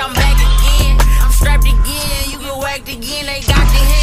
I'm back again. I'm strapped again, you get whacked again. They got the hit.